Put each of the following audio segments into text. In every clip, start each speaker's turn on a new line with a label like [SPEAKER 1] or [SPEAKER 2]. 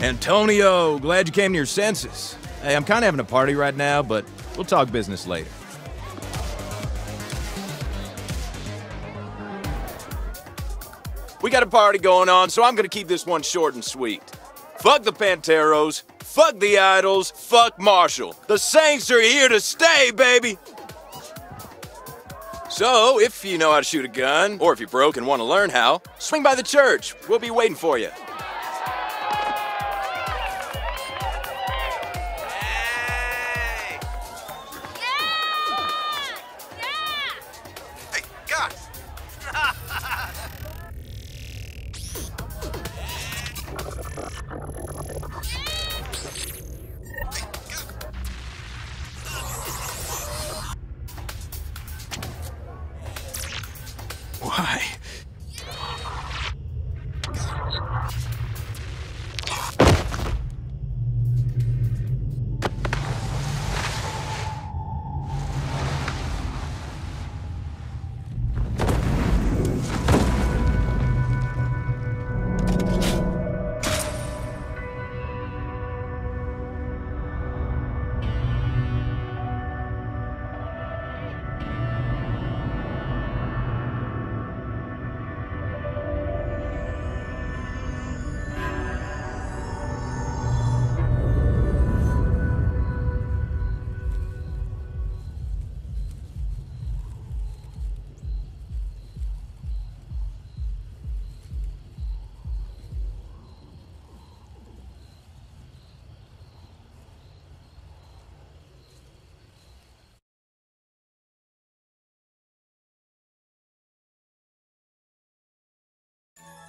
[SPEAKER 1] Antonio, glad you came to your senses. Hey, I'm kind of having a party right now, but we'll talk business later. We got a party going on, so I'm gonna keep this one short and sweet. Fuck the Panteros, fuck the Idols, fuck Marshall. The Saints are here to stay, baby! So, if you know how to shoot a gun, or if you're broke and want to learn how, swing by the church. We'll be waiting for you.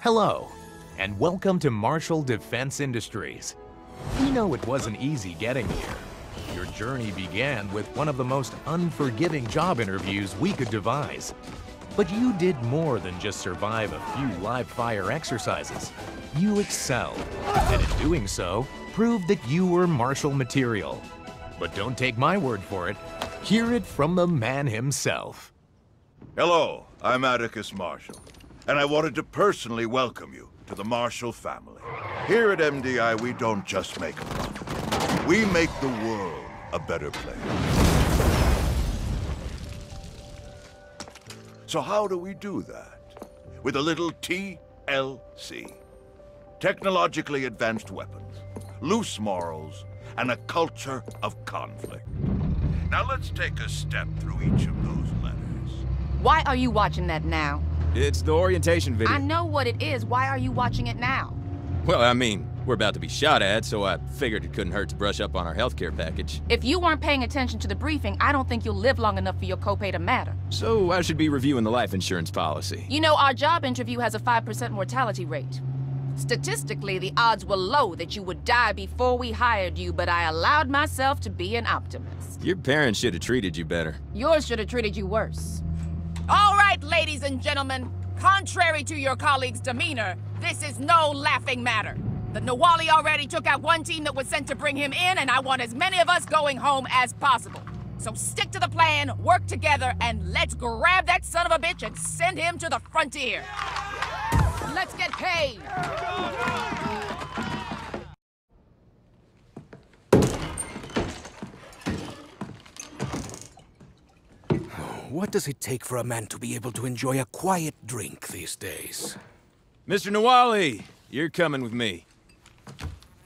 [SPEAKER 2] Hello, and welcome to Marshall Defense Industries. We know it wasn't easy getting here. Your journey began with one of the most unforgiving job interviews we could devise. But you did more than just survive a few live fire exercises. You excelled, and in doing so, proved that you were Marshall material. But don't take my word for it. Hear it from the man himself.
[SPEAKER 3] Hello, I'm Atticus Marshall, and I wanted to personally welcome you to the Marshall family. Here at MDI, we don't just make profit. We make the world a better place. So how do we do that? With a little TLC. Technologically advanced weapons, loose morals, and a culture of conflict. Now let's take a step through each of those letters.
[SPEAKER 4] Why are you watching that now?
[SPEAKER 1] It's the orientation video.
[SPEAKER 4] I know what it is. Why are you watching it now?
[SPEAKER 1] Well, I mean, we're about to be shot at, so I figured it couldn't hurt to brush up on our healthcare package.
[SPEAKER 4] If you weren't paying attention to the briefing, I don't think you'll live long enough for your copay to matter.
[SPEAKER 1] So I should be reviewing the life insurance policy.
[SPEAKER 4] You know, our job interview has a 5% mortality rate. Statistically, the odds were low that you would die before we hired you, but I allowed myself to be an optimist.
[SPEAKER 1] Your parents should have treated you better.
[SPEAKER 4] Yours should have treated you worse. All right, ladies and gentlemen. Contrary to your colleagues' demeanor, this is no laughing matter. The Nahualli already took out one team that was sent to bring him in, and I want as many of us going home as possible. So stick to the plan, work together, and let's grab that son of a bitch and send him to the frontier. Let's get paid.
[SPEAKER 5] What does it take for a man to be able to enjoy a quiet drink these days?
[SPEAKER 1] Mr. Nahualli, you're coming with me.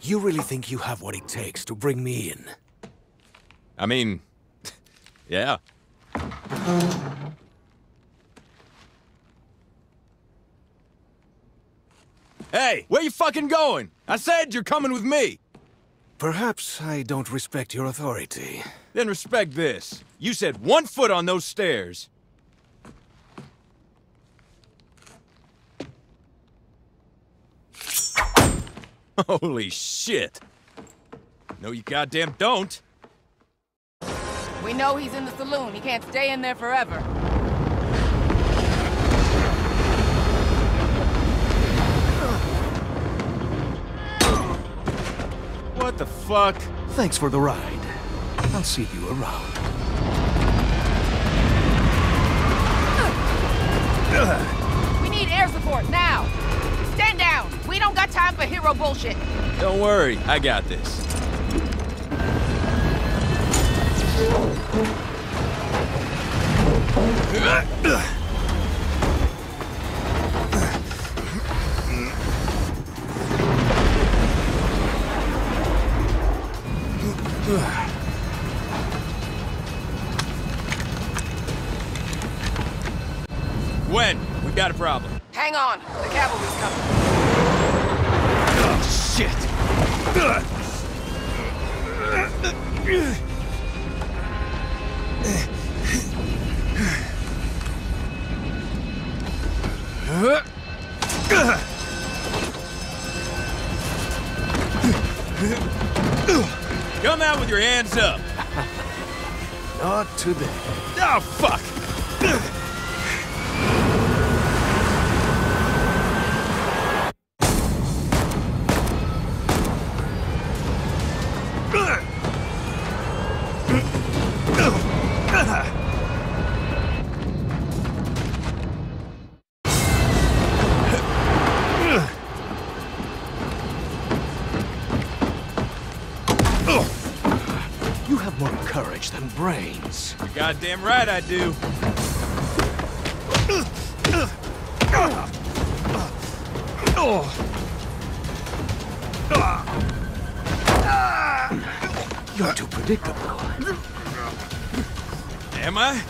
[SPEAKER 5] You really think you have what it takes to bring me in?
[SPEAKER 1] I mean, yeah. Hey, where you fucking going? I said you're coming with me.
[SPEAKER 5] Perhaps I don't respect your authority.
[SPEAKER 1] Then respect this. You said one foot on those stairs. Holy shit. No, you goddamn don't.
[SPEAKER 4] We know he's in the saloon. He can't stay in there forever.
[SPEAKER 1] What the fuck?
[SPEAKER 5] Thanks for the ride. I'll see you around.
[SPEAKER 4] We need air support now. Stand down. We don't got time for hero bullshit.
[SPEAKER 1] Don't worry, I got this. When? We got a problem.
[SPEAKER 4] Hang on, the cavalry's coming.
[SPEAKER 1] Oh, shit! Come out with your hands up!
[SPEAKER 5] Not today.
[SPEAKER 1] Oh, fuck! Goddamn right I do.
[SPEAKER 5] You're too predictable.
[SPEAKER 1] Am I?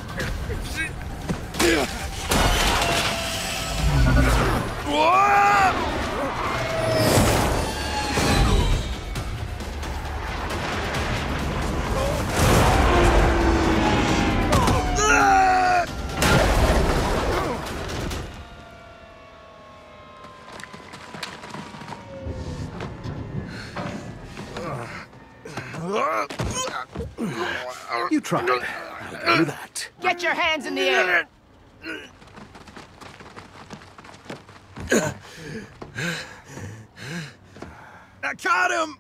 [SPEAKER 1] I caught him!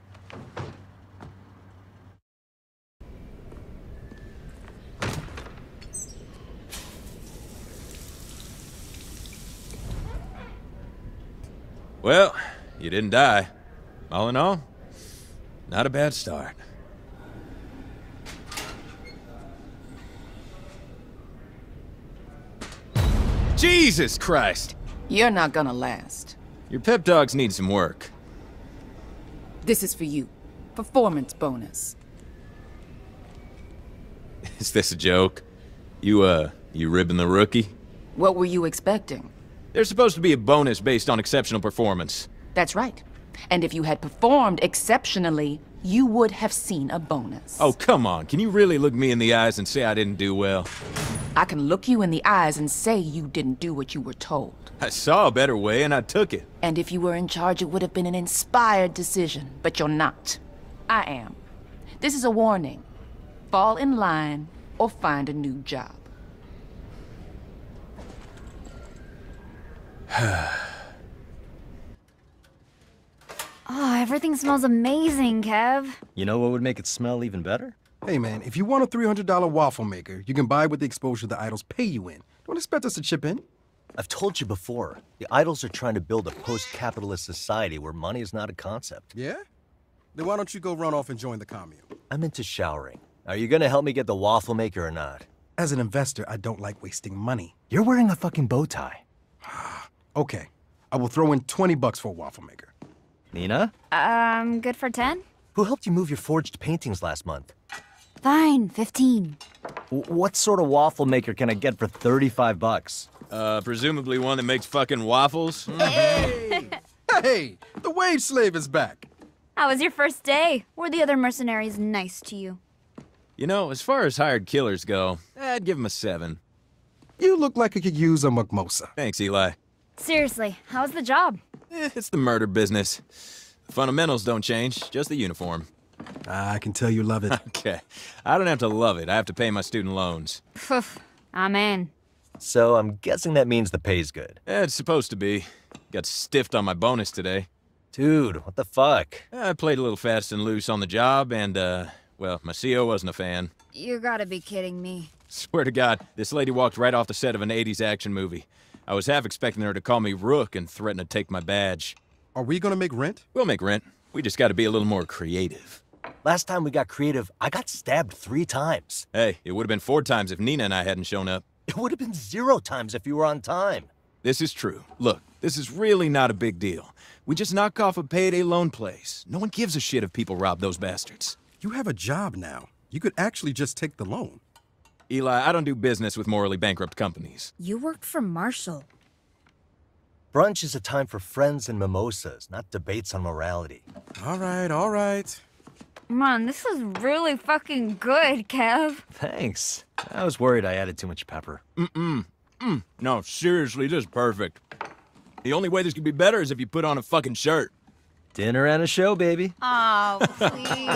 [SPEAKER 1] Well, you didn't die. All in all, not a bad start. Jesus Christ!
[SPEAKER 4] You're not gonna last.
[SPEAKER 1] Your pep dogs need some work.
[SPEAKER 4] This is for you. Performance bonus.
[SPEAKER 1] Is this a joke? You, uh, you ribbing the rookie?
[SPEAKER 4] What were you expecting?
[SPEAKER 1] There's supposed to be a bonus based on exceptional performance.
[SPEAKER 4] That's right. And if you had performed exceptionally, you would have seen a bonus.
[SPEAKER 1] Oh, come on. Can you really look me in the eyes and say I didn't do well?
[SPEAKER 4] I can look you in the eyes and say you didn't do what you were told.
[SPEAKER 1] I saw a better way and I took it.
[SPEAKER 4] And if you were in charge, it would have been an inspired decision. But you're not. I am. This is a warning. Fall in line or find a new job.
[SPEAKER 6] Oh, everything smells amazing, Kev.
[SPEAKER 7] You know what would make it smell even better?
[SPEAKER 8] Hey man, if you want a $300 waffle maker, you can buy with the exposure the idols pay you in. Don't expect us to chip in.
[SPEAKER 7] I've told you before, the idols are trying to build a post-capitalist society where money is not a concept.
[SPEAKER 8] Yeah? Then why don't you go run off and join the commune?
[SPEAKER 7] I'm into showering. Are you gonna help me get the waffle maker or not?
[SPEAKER 8] As an investor, I don't like wasting money.
[SPEAKER 7] You're wearing a fucking bow tie.
[SPEAKER 8] Okay, I will throw in 20 bucks for a waffle maker.
[SPEAKER 7] Neenah?
[SPEAKER 6] Um, good for 10?
[SPEAKER 7] Who helped you move your forged paintings last month?
[SPEAKER 6] Fine, 15.
[SPEAKER 7] What sort of waffle maker can I get for 35 bucks?
[SPEAKER 1] Uh, presumably one that makes fucking waffles?
[SPEAKER 8] Hey, the wage slave is back.
[SPEAKER 6] How was your first day? Were the other mercenaries nice to you?
[SPEAKER 1] You know, as far as hired killers go, I'd give him a seven.
[SPEAKER 8] You look like you could use a mukmosa.
[SPEAKER 1] Thanks, Eli.
[SPEAKER 6] Seriously, how's the job?
[SPEAKER 1] Eh, it's the murder business. The fundamentals don't change, just the uniform.
[SPEAKER 8] I can tell you love it.
[SPEAKER 1] Okay. I don't have to love it. I have to pay my student loans.
[SPEAKER 6] Phew, I'm in.
[SPEAKER 7] So I'm guessing that means the pay's good.
[SPEAKER 1] Eh, it's supposed to be. Got stiffed on my bonus today.
[SPEAKER 7] Dude, what the fuck?
[SPEAKER 1] I played a little fast and loose on the job, and, uh, well, my CO wasn't a fan.
[SPEAKER 6] You gotta be kidding me.
[SPEAKER 1] Swear to God, this lady walked right off the set of an 80s action movie. I was half expecting her to call me Rook and threaten to take my badge.
[SPEAKER 8] Are we gonna make rent?
[SPEAKER 1] We'll make rent. We just gotta be a little more creative.
[SPEAKER 7] Last time we got creative, I got stabbed three times.
[SPEAKER 1] Hey, it would have been four times if Neenah and I hadn't shown up.
[SPEAKER 7] It would have been zero times if you were on time.
[SPEAKER 1] This is true. Look, this is really not a big deal. We just knock off a payday loan place. No one gives a shit if people rob those bastards.
[SPEAKER 8] You have a job now. You could actually just take the loan.
[SPEAKER 1] Eli, I don't do business with morally bankrupt companies.
[SPEAKER 6] You worked for Marshall.
[SPEAKER 7] Brunch is a time for friends and mimosas, not debates on morality.
[SPEAKER 8] All right, all right.
[SPEAKER 6] Man, this is really fucking good, Kev.
[SPEAKER 7] Thanks. I was worried I added too much pepper.
[SPEAKER 1] Mm-mm. Mm. No, seriously, this is perfect. The only way this could be better is if you put on a fucking shirt.
[SPEAKER 7] Dinner and a show, baby.
[SPEAKER 6] Oh, please.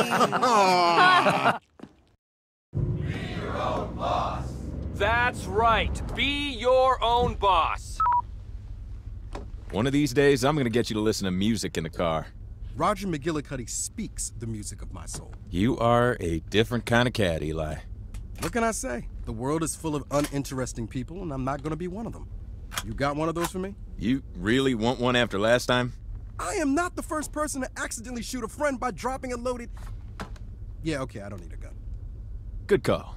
[SPEAKER 9] That's right. Be your own boss.
[SPEAKER 1] One of these days, I'm gonna get you to listen to music in the car.
[SPEAKER 8] Roger McGillicuddy speaks the music of my soul.
[SPEAKER 1] You are a different kind of cat, Eli.
[SPEAKER 8] What can I say? The world is full of uninteresting people, and I'm not gonna be one of them. You got one of those for me?
[SPEAKER 1] You really want one after last time?
[SPEAKER 8] I am not the first person to accidentally shoot a friend by dropping a loaded... Yeah, okay, I don't need a gun.
[SPEAKER 1] Good call.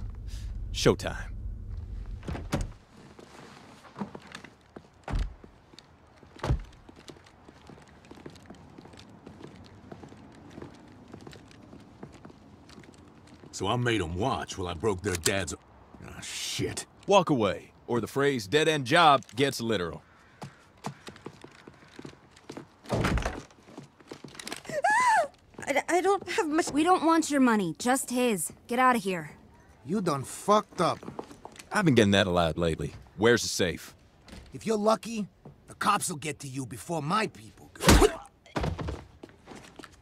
[SPEAKER 1] Showtime.
[SPEAKER 10] So I made them watch while I broke their dad's... Ah, shit.
[SPEAKER 1] Walk away, or the phrase dead-end job gets literal.
[SPEAKER 6] I, I don't have much. We don't want your money, just his. Get out of here.
[SPEAKER 11] You done fucked up.
[SPEAKER 1] I've been getting that a lot lately. Where's the safe?
[SPEAKER 11] If you're lucky, the cops will get to you before my people.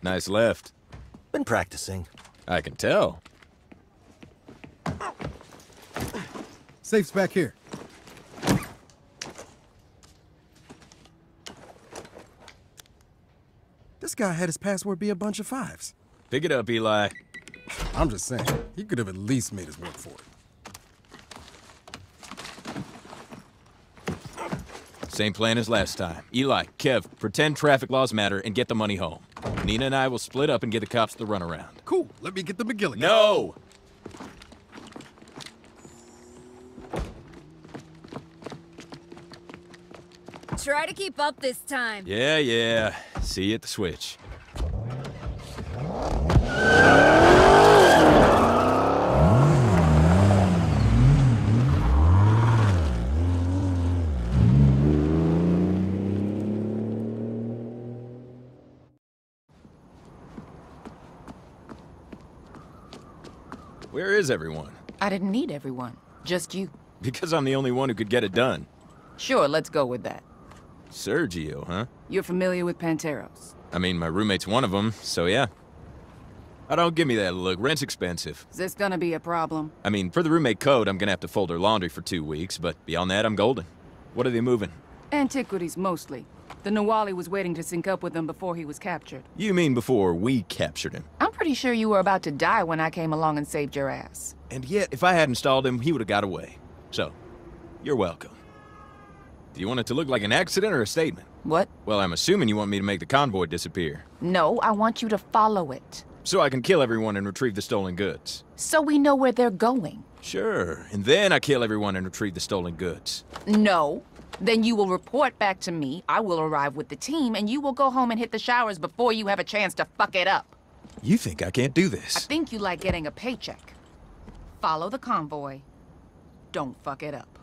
[SPEAKER 1] Nice left.
[SPEAKER 7] Been practicing.
[SPEAKER 1] I can tell.
[SPEAKER 8] Safe's back here. This guy had his password be a bunch of fives.
[SPEAKER 1] Pick it up, Eli.
[SPEAKER 8] I'm just saying, he could have at least made his work for it.
[SPEAKER 1] Same plan as last time. Eli, Kev, pretend traffic laws matter and get the money home. Neenah and I will split up and get the cops the runaround.
[SPEAKER 8] Cool. Let me get the McGilligan.
[SPEAKER 1] No!
[SPEAKER 6] Try to keep up this time.
[SPEAKER 1] Yeah, yeah. See you at the switch. Where is everyone?
[SPEAKER 4] I didn't need everyone. Just you.
[SPEAKER 1] Because I'm the only one who could get it done.
[SPEAKER 4] Sure, let's go with that.
[SPEAKER 1] Sergio, huh?
[SPEAKER 4] You're familiar with Panteros.
[SPEAKER 1] I mean, my roommate's one of them, so yeah. Oh, don't give me that look. Rent's expensive.
[SPEAKER 4] Is this gonna be a problem?
[SPEAKER 1] I mean, for the roommate code, I'm gonna have to fold her laundry for two weeks, but beyond that, I'm golden. What are they moving?
[SPEAKER 4] Antiquities, mostly. The Nahualli was waiting to sync up with them before he was captured.
[SPEAKER 1] You mean before we captured him?
[SPEAKER 4] I'm pretty sure you were about to die when I came along and saved your ass.
[SPEAKER 1] And yet, if I hadn't stalled him, he would have got away. So, you're welcome. Do you want it to look like an accident or a statement?
[SPEAKER 4] What?
[SPEAKER 1] Well, I'm assuming you want me to make the convoy disappear.
[SPEAKER 4] No, I want you to follow it.
[SPEAKER 1] So I can kill everyone and retrieve the stolen goods.
[SPEAKER 4] So we know where they're going.
[SPEAKER 1] Sure, and then I kill everyone and retrieve the stolen goods.
[SPEAKER 4] No. Then you will report back to me, I will arrive with the team, and you will go home and hit the showers before you have a chance to fuck it up.
[SPEAKER 1] You think I can't do this?
[SPEAKER 4] I think you like getting a paycheck. Follow the convoy. Don't fuck it up.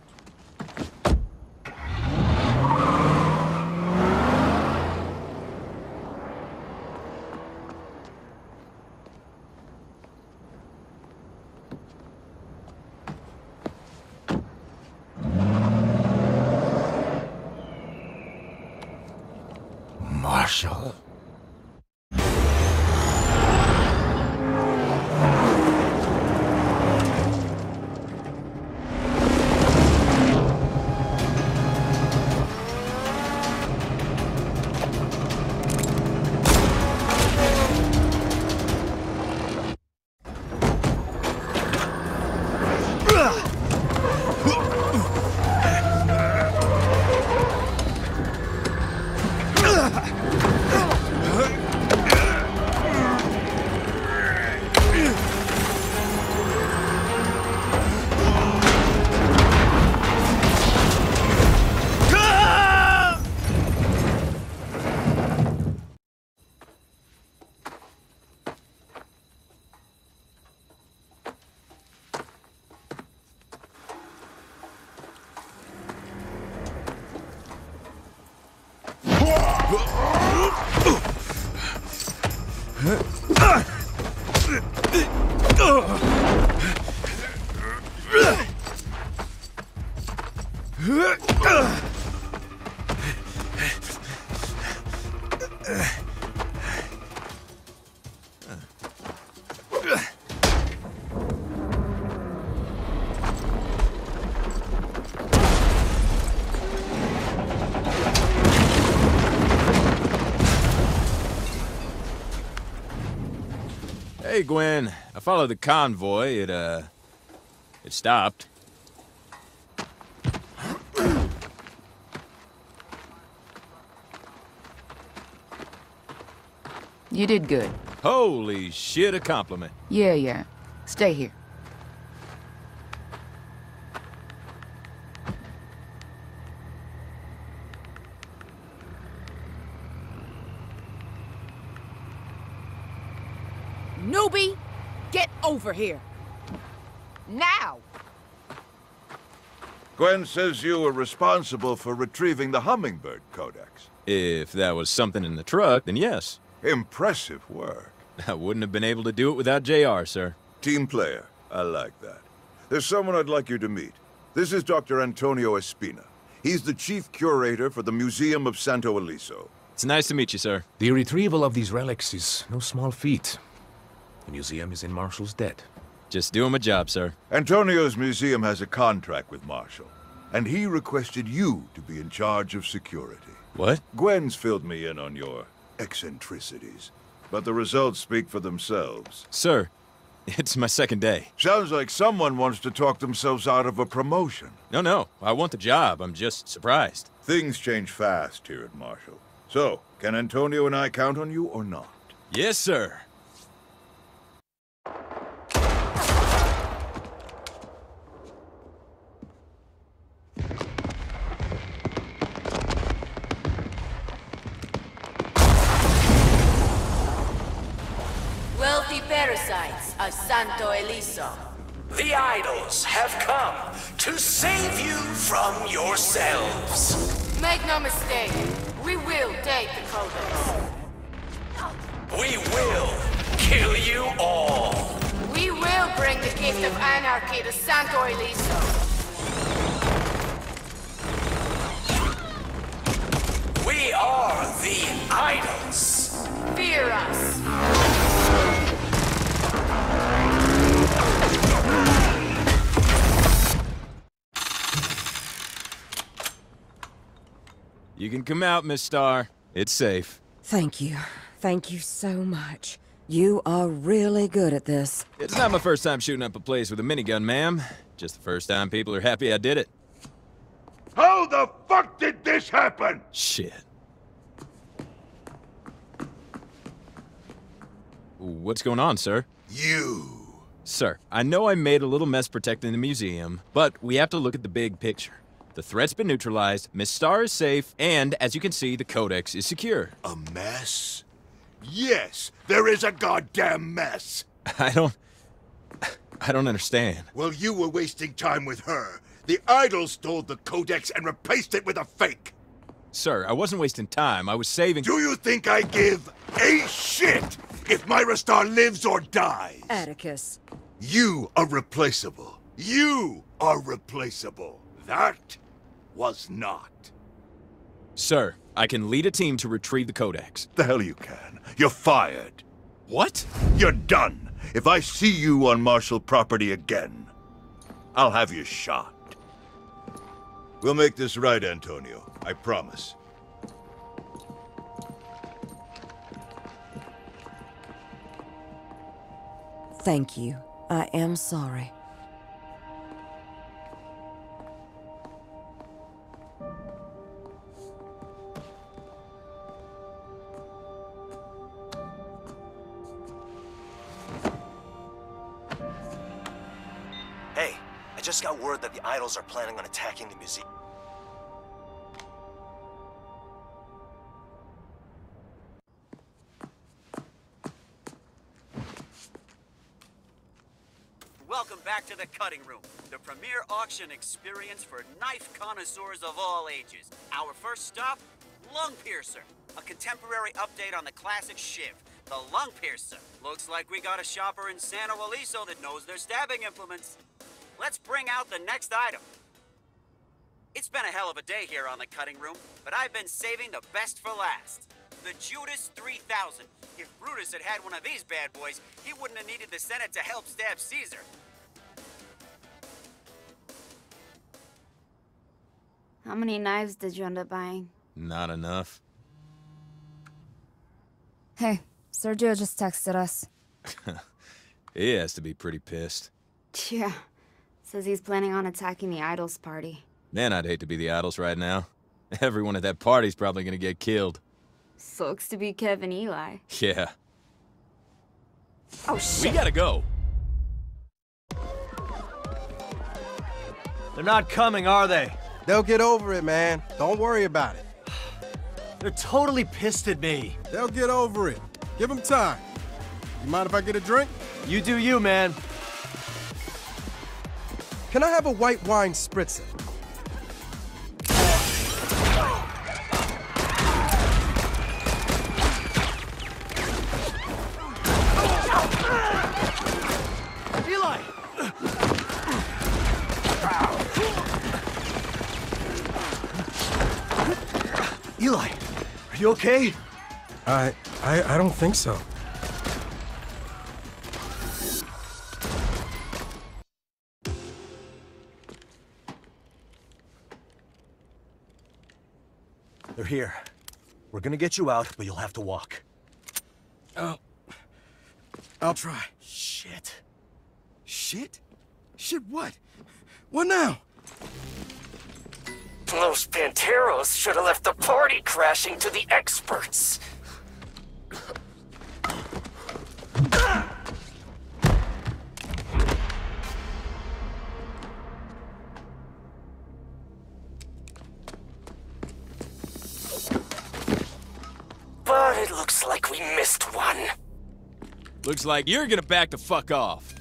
[SPEAKER 1] Gwen. I followed the convoy. It, uh... It stopped.
[SPEAKER 4] You did good.
[SPEAKER 1] Holy shit, a compliment.
[SPEAKER 4] Yeah, yeah. Stay here. Newbie, get over here. Now!
[SPEAKER 3] Gwen says you were responsible for retrieving the Hummingbird Codex.
[SPEAKER 1] If that was something in the truck, then yes.
[SPEAKER 3] Impressive work.
[SPEAKER 1] I wouldn't have been able to do it without JR, sir.
[SPEAKER 3] Team player. I like that. There's someone I'd like you to meet. This is Dr. Antonio Espina. He's the chief curator for the Museum of Santo Ileso.
[SPEAKER 1] It's nice to meet you, sir.
[SPEAKER 2] The retrieval of these relics is no small feat. The museum is in Marshall's debt.
[SPEAKER 1] Just doing my job, sir.
[SPEAKER 3] Antonio's museum has a contract with Marshall, and he requested you to be in charge of security.
[SPEAKER 1] What?
[SPEAKER 3] Gwen's filled me in on your eccentricities, but the results speak for themselves.
[SPEAKER 1] Sir, it's my second day.
[SPEAKER 3] Sounds like someone wants to talk themselves out of a promotion.
[SPEAKER 1] No, no. I want the job. I'm just surprised.
[SPEAKER 3] Things change fast here at Marshall. So, can Antonio and I count on you or not?
[SPEAKER 1] Yes, sir.
[SPEAKER 12] Ileso.
[SPEAKER 13] The idols have come to save you from yourselves.
[SPEAKER 12] Make no mistake, we will take the codex.
[SPEAKER 13] We will kill you all.
[SPEAKER 12] We will bring the gift of anarchy to Santo Ileso.
[SPEAKER 13] We are the idols.
[SPEAKER 12] Fear us.
[SPEAKER 1] You can come out, Miss Star. It's safe.
[SPEAKER 14] Thank you. Thank you so much. You are really good at this.
[SPEAKER 1] It's not my first time shooting up a place with a minigun, ma'am. Just the first time people are happy I did it.
[SPEAKER 3] How the fuck did this happen?
[SPEAKER 1] Shit. What's going on, sir?
[SPEAKER 3] You.
[SPEAKER 1] Sir, I know I made a little mess protecting the museum, but we have to look at the big picture. The threat's been neutralized, Miss Star is safe, and as you can see, the Codex is secure.
[SPEAKER 3] A mess? Yes, there is a goddamn mess.
[SPEAKER 1] I don't... I don't understand.
[SPEAKER 3] Well, you were wasting time with her. The idol stole the Codex and replaced it with a fake.
[SPEAKER 1] Sir, I wasn't wasting time. I was saving...
[SPEAKER 3] Do you think I give a shit if Myra Star lives or dies?
[SPEAKER 14] Atticus.
[SPEAKER 3] You are replaceable. You are replaceable. That was not.
[SPEAKER 1] Sir, I can lead a team to retrieve the Codex.
[SPEAKER 3] The hell you can. You're fired.
[SPEAKER 1] What?
[SPEAKER 3] You're done. If I see you on Marshall property again, I'll have you shot. We'll make this right, Antonio. I promise.
[SPEAKER 14] Thank you. I am sorry.
[SPEAKER 7] Just got word that the idols are planning on attacking the museum.
[SPEAKER 15] Welcome back to the cutting room, the premier auction experience for knife connoisseurs of all ages. Our first stop, Lung Piercer, a contemporary update on the classic Shiv, The lung piercer. Looks like we got a shopper in Santo Ileso that knows their stabbing implements. Let's bring out the next item. It's been a hell of a day here on the cutting room, but I've been saving the best for last. The Judas 3000. If Brutus had had one of these bad boys, he wouldn't have needed the Senate to help stab Caesar.
[SPEAKER 6] How many knives did you end up buying?
[SPEAKER 1] Not enough.
[SPEAKER 6] Hey, Sergio just texted us.
[SPEAKER 1] he has to be pretty pissed.
[SPEAKER 6] Yeah. Says he's planning on attacking the Idols party.
[SPEAKER 1] Man, I'd hate to be the idols right now. Everyone at that party's probably gonna get killed.
[SPEAKER 6] Sucks to be Kevin Eli.
[SPEAKER 1] Yeah.
[SPEAKER 6] Oh, shit.
[SPEAKER 1] We gotta go.
[SPEAKER 7] They're not coming, are they?
[SPEAKER 8] They'll get over it, man. Don't worry about it.
[SPEAKER 7] They're totally pissed at me.
[SPEAKER 8] They'll get over it. Give them time. You mind if I get a drink?
[SPEAKER 7] You do you, man.
[SPEAKER 8] Can I have a white wine spritzer?
[SPEAKER 7] Eli! Eli, are you okay?
[SPEAKER 8] I, I, I don't think so.
[SPEAKER 7] Here. We're gonna get you out, but you'll have to walk.
[SPEAKER 8] Oh. I'll try.
[SPEAKER 7] Shit.
[SPEAKER 8] Shit? Shit what? What now?
[SPEAKER 13] Those Panteros should have left the party crashing to the experts. Like we missed one.
[SPEAKER 1] Looks like you're gonna back the fuck off.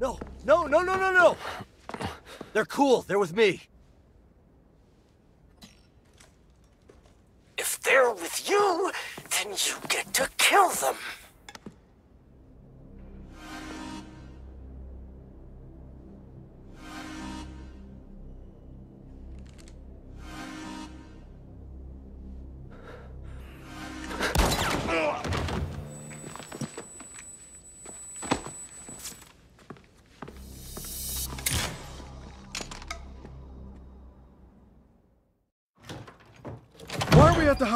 [SPEAKER 7] No, no, no, no, no, no! They're cool. They're with me.
[SPEAKER 13] If they're with you, then you get to kill them.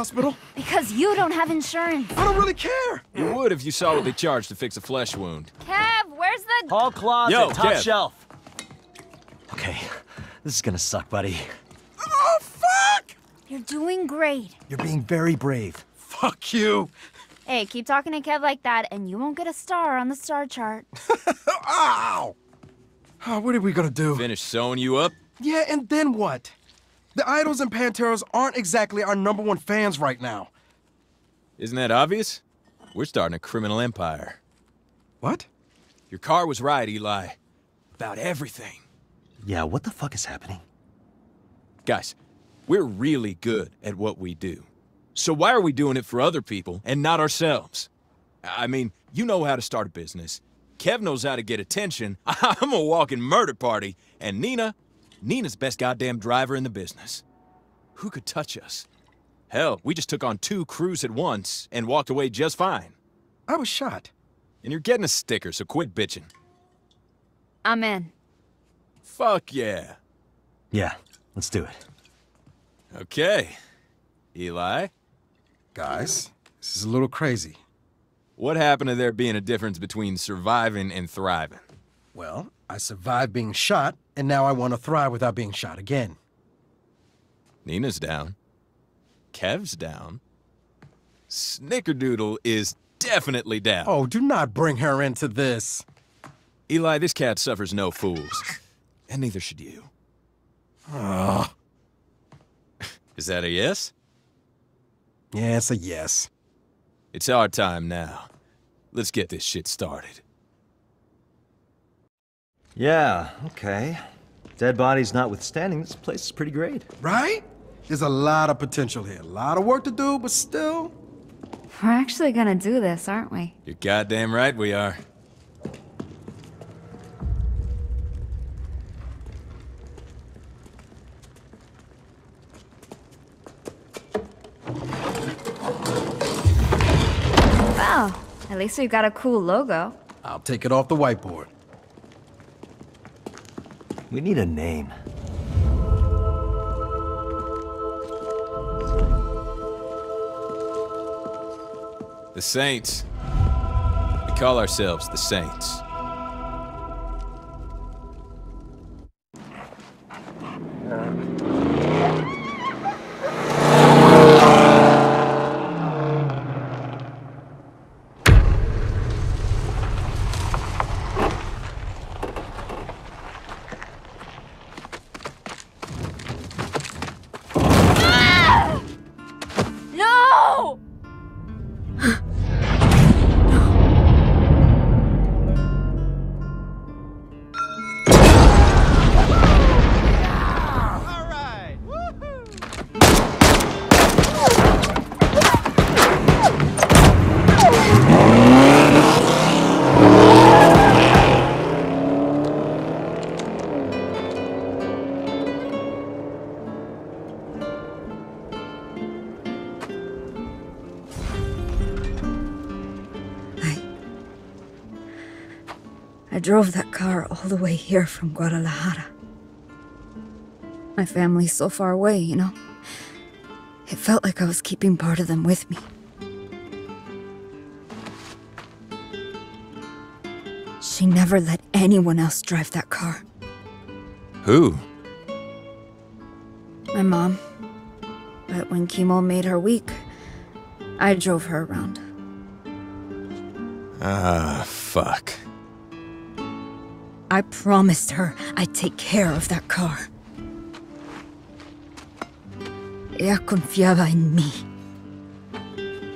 [SPEAKER 8] Hospital?
[SPEAKER 6] Because you don't have insurance.
[SPEAKER 8] I don't really care.
[SPEAKER 1] You would if you saw what they charge to fix a flesh wound.
[SPEAKER 6] Kev, where's the...
[SPEAKER 7] Hall closet,
[SPEAKER 1] Yo,
[SPEAKER 7] top
[SPEAKER 1] Kev.
[SPEAKER 7] shelf. Okay, this is gonna suck, buddy.
[SPEAKER 8] Oh, fuck!
[SPEAKER 6] You're doing great.
[SPEAKER 7] You're being very brave.
[SPEAKER 8] Fuck you.
[SPEAKER 6] Hey, keep talking to Kev like that, and you won't get a star on the star chart.
[SPEAKER 8] Ow! Oh, what are we gonna do?
[SPEAKER 1] Finish sewing you up?
[SPEAKER 8] Yeah, and then what? The Idols and Panteros aren't exactly our number one fans right now.
[SPEAKER 1] Isn't that obvious? We're starting a criminal empire.
[SPEAKER 8] What?
[SPEAKER 1] Your car was right, Eli. About everything.
[SPEAKER 7] Yeah, what the fuck is happening?
[SPEAKER 1] Guys, we're really good at what we do. So why are we doing it for other people and not ourselves? I mean, you know how to start a business. Kev knows how to get attention. I'm a walking murder party. And Neenah, Neenah's best goddamn driver in the business. Who could touch us? Hell, we just took on two crews at once and walked away just fine.
[SPEAKER 8] I was shot.
[SPEAKER 1] And you're getting a sticker, so quit bitching.
[SPEAKER 6] I'm in.
[SPEAKER 1] Fuck yeah.
[SPEAKER 7] Yeah, let's do it.
[SPEAKER 1] Okay. Eli,
[SPEAKER 8] Guys, this is a little crazy.
[SPEAKER 1] what happened to there being a difference between surviving and thriving?
[SPEAKER 8] Well, I survived being shot, and now I want to thrive without being shot again.
[SPEAKER 1] Neenah's down. Kev's down. Snickerdoodle is definitely down.
[SPEAKER 8] Oh, do not bring her into this.
[SPEAKER 1] Eli, this cat suffers no fools. And neither should you.
[SPEAKER 8] Oh,
[SPEAKER 1] Is that a yes?
[SPEAKER 8] yeah, it's a yes.
[SPEAKER 1] It's our time now. Let's get this shit started.
[SPEAKER 7] Yeah, okay. Dead bodies notwithstanding, this place is pretty great.
[SPEAKER 8] Right? There's a lot of potential here. A lot of work to do, but still.
[SPEAKER 6] We're actually gonna do this, aren't we?
[SPEAKER 1] You're goddamn right we are.
[SPEAKER 6] Well, at least we've got a cool logo.
[SPEAKER 8] I'll take it off the whiteboard.
[SPEAKER 7] We need a name.
[SPEAKER 1] The Saints. We call ourselves the Saints.
[SPEAKER 6] Here from Guadalajara. My family's so far away, you know? It felt like I was keeping part of them with me. She never let anyone else drive that car.
[SPEAKER 1] Who?
[SPEAKER 6] My mom. But when chemo made her weak, I drove her around.
[SPEAKER 1] Ah, fuck.
[SPEAKER 6] I promised her I'd take care of that car. Ella confiaba en mí.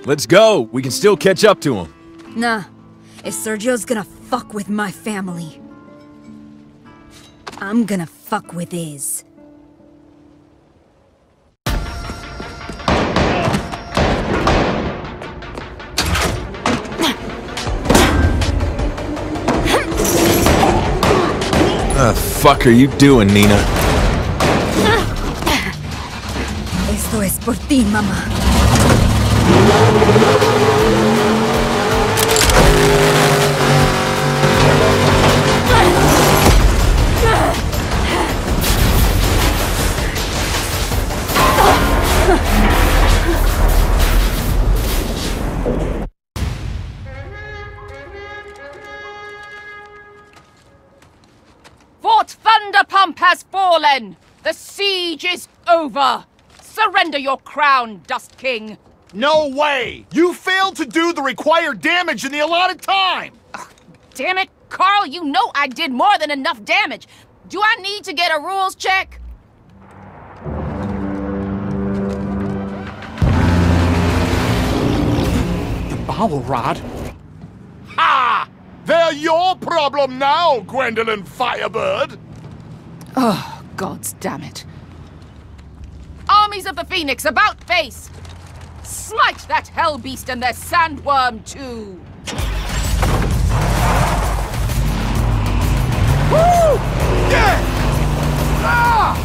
[SPEAKER 1] Let's go! We can still catch up to him.
[SPEAKER 6] Nah, if Sergio's gonna fuck with my family, I'm gonna fuck with his.
[SPEAKER 1] Fuck are you doing, Neenah?
[SPEAKER 6] Esto es por ti, mamá.
[SPEAKER 4] Over! Surrender your crown, Dust King!
[SPEAKER 16] No way! You failed to do the required damage in the allotted time!
[SPEAKER 4] Damn it, Carl, you know I did more than enough damage. Do I need to get a rules check?
[SPEAKER 16] The bowel rod? Ha! They're your problem now, Gwendolyn Firebird!
[SPEAKER 4] Oh, gods damn it. Armies of the Phoenix, about face! Smite that hell beast and their sandworm too!
[SPEAKER 16] Woo! Yeah! Ah!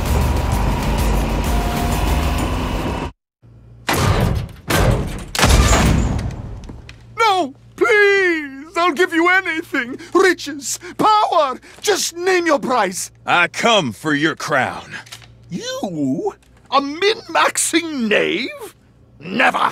[SPEAKER 16] No! Please! I'll give you anything! Riches! Power! Just name your price!
[SPEAKER 1] I come for your crown.
[SPEAKER 16] You? A min-maxing knave? Never!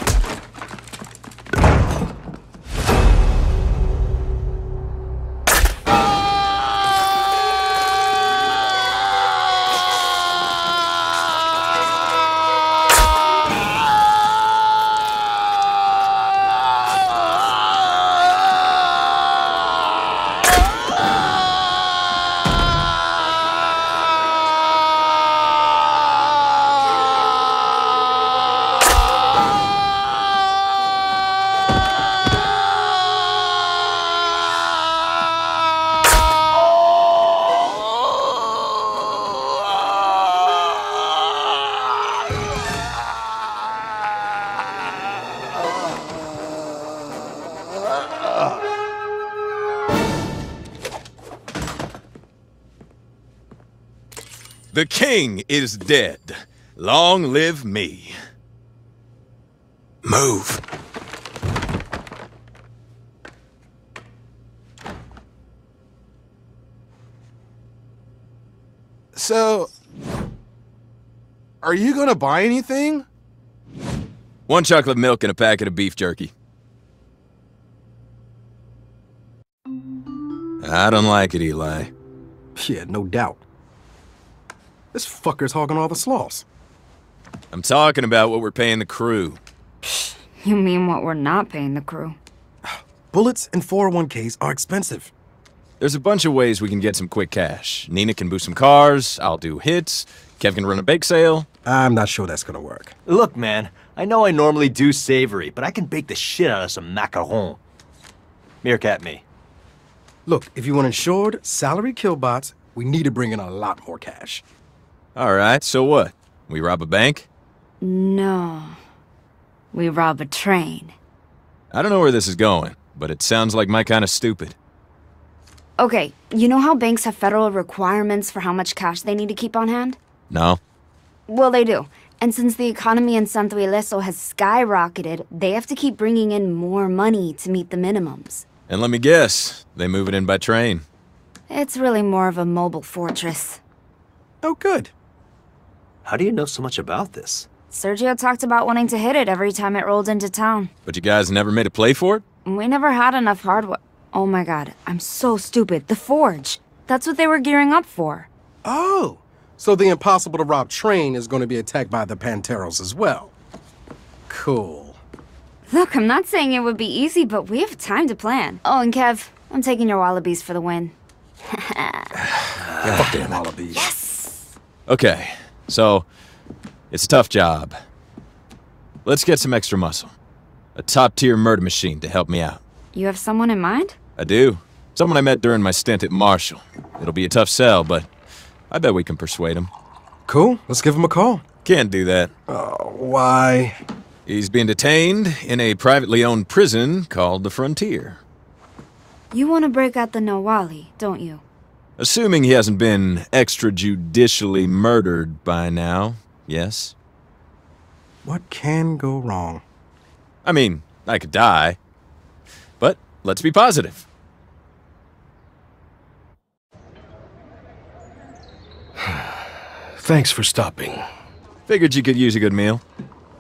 [SPEAKER 1] King is dead. Long live me.
[SPEAKER 5] Move.
[SPEAKER 8] So, are you gonna buy anything?
[SPEAKER 1] One chocolate milk and a packet of beef jerky. I don't like it, Eli.
[SPEAKER 8] Yeah, no doubt. This fucker's hogging all the sloss.
[SPEAKER 1] I'm talking about what we're paying the crew.
[SPEAKER 6] You mean what we're not paying the crew?
[SPEAKER 8] Bullets and 401ks are expensive.
[SPEAKER 1] There's a bunch of ways we can get some quick cash. Neenah can boost some cars, I'll do hits, Kev can run a bake sale.
[SPEAKER 8] I'm not sure that's gonna work.
[SPEAKER 7] Look, man, I know I normally do savory, but I can bake the shit out of some macaron. Meerkat me.
[SPEAKER 8] Look, if you want insured, salary killbots, we need to bring in a lot more cash.
[SPEAKER 1] All right, so what? We rob a bank?
[SPEAKER 6] No. We rob a train.
[SPEAKER 1] I don't know where this is going, but it sounds like my kind of stupid.
[SPEAKER 6] Okay, you know how banks have federal requirements for how much cash they need to keep on hand?
[SPEAKER 1] No?
[SPEAKER 6] Well, they do. And since the economy in Santo Ileso has skyrocketed, they have to keep bringing in more money to meet the minimums.
[SPEAKER 1] And let me guess, they move it in by train.
[SPEAKER 6] It's really more of a mobile fortress.
[SPEAKER 8] Oh, good.
[SPEAKER 7] How do you know so much about this?
[SPEAKER 6] Sergio talked about wanting to hit it every time it rolled into town.
[SPEAKER 1] But you guys never made a play for it?
[SPEAKER 6] We never had enough hardware. Oh my god, I'm so stupid. The Forge. That's what they were gearing up for.
[SPEAKER 8] Oh, so the impossible to rob train is going to be attacked by the Panteros as well. Cool.
[SPEAKER 6] Look, I'm not saying it would be easy, but we have time to plan. Oh, and Kev, I'm taking your wallabies for the win.
[SPEAKER 8] Fuck them wallabies.
[SPEAKER 6] Yes!
[SPEAKER 1] Okay, so it's a tough job. Let's get some extra muscle. A top-tier murder machine to help me out.
[SPEAKER 6] You have someone in mind?
[SPEAKER 1] I do. Someone I met during my stint at Marshall. It'll be a tough sell, but I bet we can persuade him.
[SPEAKER 8] Cool, let's give him a call.
[SPEAKER 1] Can't do that.
[SPEAKER 8] Oh, why?
[SPEAKER 1] He's being detained in a privately owned prison called the Frontier.
[SPEAKER 6] You want to break out the Nahualli, don't you?
[SPEAKER 1] Assuming he hasn't been extrajudicially murdered by now, yes?
[SPEAKER 8] What can go wrong?
[SPEAKER 1] I mean, I could die. But let's be positive.
[SPEAKER 5] Thanks for stopping.
[SPEAKER 1] Figured you could use a good meal.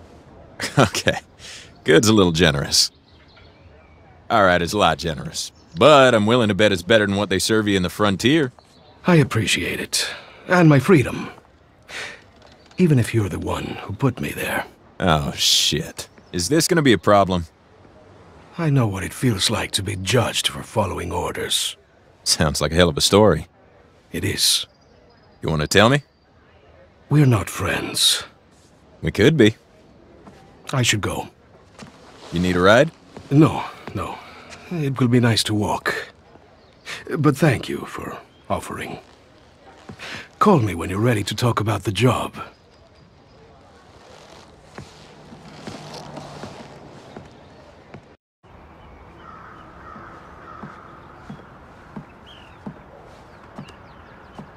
[SPEAKER 1] okay, good's a little generous. Alright, it's a lot generous. But I'm willing to bet it's better than what they serve you in the frontier.
[SPEAKER 5] I appreciate it. And my freedom. Even if you're the one who put me there.
[SPEAKER 1] Oh, shit. Is this gonna be a problem?
[SPEAKER 5] I know what it feels like to be judged for following orders.
[SPEAKER 1] Sounds like a hell of a story.
[SPEAKER 5] It is.
[SPEAKER 1] You wanna tell me?
[SPEAKER 5] We're not friends.
[SPEAKER 1] We could be.
[SPEAKER 5] I should go.
[SPEAKER 1] You need a ride?
[SPEAKER 5] No, no. It will be nice to walk. But thank you for offering. Call me when you're ready to talk about the job.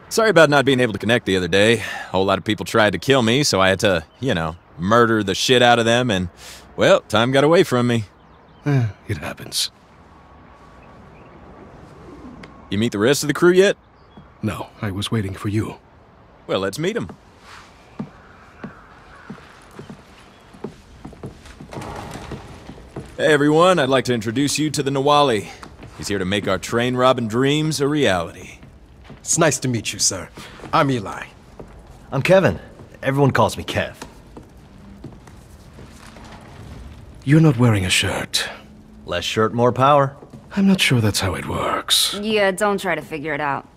[SPEAKER 1] Sorry about not being able to connect the other day. A whole lot of people tried to kill me, so I had to, you know, murder the shit out of them, and, well, time got away from me.
[SPEAKER 5] Eh, it happens.
[SPEAKER 1] You meet the rest of the crew yet?
[SPEAKER 5] No, I was waiting for you.
[SPEAKER 1] Well, let's meet them. Hey everyone, I'd like to introduce you to the Nahualli. He's here to make our train robbing dreams a reality.
[SPEAKER 8] It's nice to meet you, sir. I'm Eli.
[SPEAKER 7] I'm Kevin. Everyone calls me Kev.
[SPEAKER 5] You're not wearing a shirt.
[SPEAKER 7] Less shirt, more power.
[SPEAKER 5] I'm not sure that's how it works.
[SPEAKER 6] Yeah, don't try to figure it out.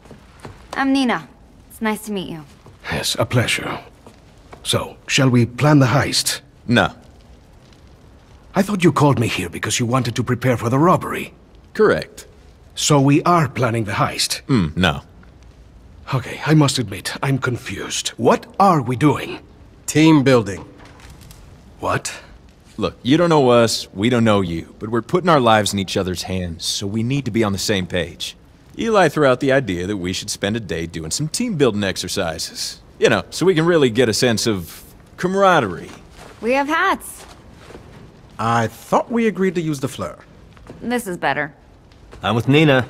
[SPEAKER 6] I'm Neenah. It's nice to meet you.
[SPEAKER 5] Yes, a pleasure. So, shall we plan the heist?
[SPEAKER 1] No.
[SPEAKER 5] I thought you called me here because you wanted to prepare for the robbery.
[SPEAKER 1] Correct.
[SPEAKER 5] So we are planning the heist?
[SPEAKER 1] Hmm, no.
[SPEAKER 5] Okay, I must admit, I'm confused. What are we doing?
[SPEAKER 8] Team building.
[SPEAKER 5] What?
[SPEAKER 1] Look, you don't know us, we don't know you, but we're putting our lives in each other's hands, so we need to be on the same page. Eli threw out the idea that we should spend a day doing some team building exercises. You know, so we can really get a sense of camaraderie.
[SPEAKER 6] We have hats.
[SPEAKER 8] I thought we agreed to use the fleur.
[SPEAKER 6] This is better.
[SPEAKER 7] I'm with Neenah.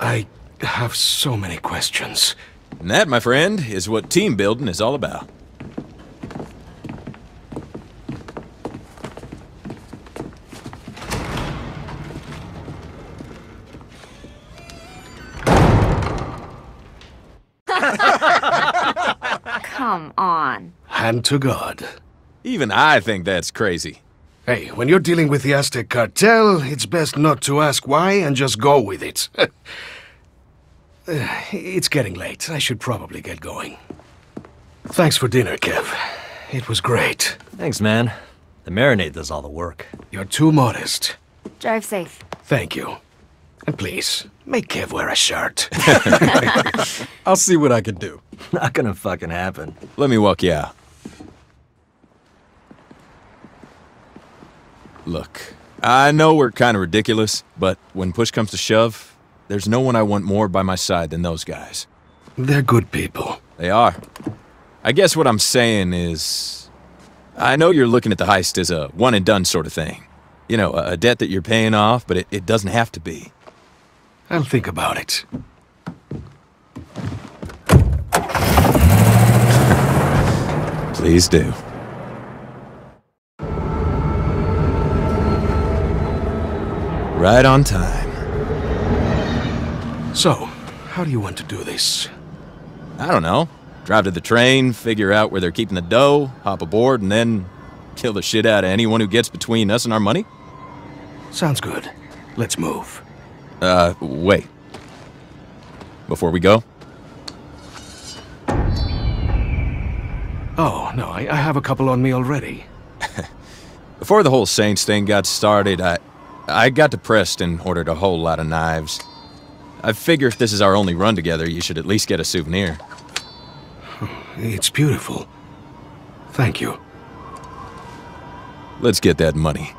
[SPEAKER 5] I have so many questions.
[SPEAKER 1] And that, my friend, is what team building is all about.
[SPEAKER 5] Hand to God.
[SPEAKER 1] Even I think that's crazy.
[SPEAKER 5] Hey, when you're dealing with the Aztec cartel, it's best not to ask why and just go with it. it's getting late. I should probably get going. Thanks for dinner, Kev. It was great.
[SPEAKER 7] Thanks, man. The marinade does all the work.
[SPEAKER 5] You're too modest.
[SPEAKER 6] Drive safe.
[SPEAKER 5] Thank you. And please, make Kev wear a shirt.
[SPEAKER 8] I'll see what I can do.
[SPEAKER 7] Not gonna fucking happen.
[SPEAKER 1] Let me walk you out. Look, I know we're kind of ridiculous, but when push comes to shove, there's no one I want more by my side than those guys.
[SPEAKER 5] They're good people.
[SPEAKER 1] They are. I guess what I'm saying is... I know you're looking at the heist as a one-and-done sort of thing. You know, a, a debt that you're paying off, but it, it doesn't have to be.
[SPEAKER 5] I'll think about it.
[SPEAKER 1] Please do. Right on time.
[SPEAKER 5] So, how do you want to do this?
[SPEAKER 1] I don't know. Drive to the train, figure out where they're keeping the dough, hop aboard, and then kill the shit out of anyone who gets between us and our money?
[SPEAKER 5] Sounds good. Let's move.
[SPEAKER 1] Uh, wait. Before we go?
[SPEAKER 5] Oh, no, I, I have a couple on me already.
[SPEAKER 1] Before the whole Saints thing got started, I, I got depressed and ordered a whole lot of knives. I figure if this is our only run together, you should at least get a souvenir.
[SPEAKER 5] It's beautiful. Thank you.
[SPEAKER 1] Let's get that money.